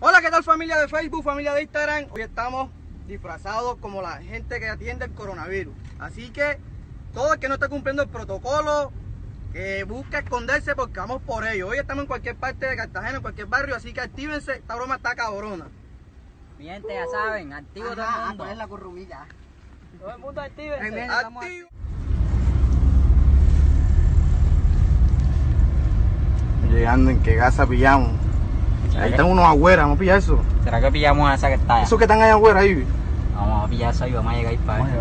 Hola, ¿qué tal familia de Facebook, familia de Instagram? Hoy estamos disfrazados como la gente que atiende el coronavirus. Así que todo el que no está cumpliendo el protocolo, que busca esconderse porque vamos por ello. Hoy estamos en cualquier parte de Cartagena, en cualquier barrio, así que actívense, esta broma está cabrona. Mi gente, ya saben, activo todo el mundo. la currumilla. Todo el mundo actívense. Activo. Llegando en qué casa pillamos. Ahí están unos agüeras, vamos a pillar eso. ¿Será que pillamos a esa que está allá? Esos que están allá afuera ahí. Vamos a pillar eso y vamos a llegar ahí para allá.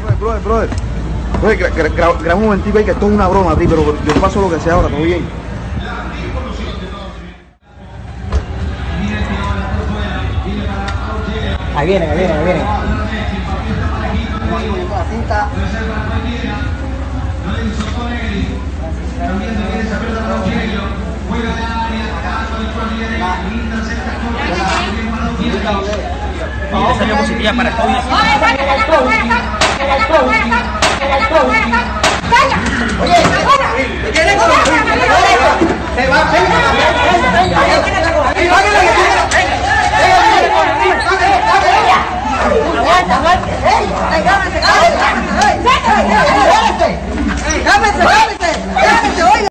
Brother, brother, brother. Brother, gra- gra- gra- graba un momentico ahí que esto es una broma, ti, pero yo paso lo que sea ahora, todo bien. Ahí vienen, ahí vienen, ahí vienen. Oye, salió positiva para el COVID.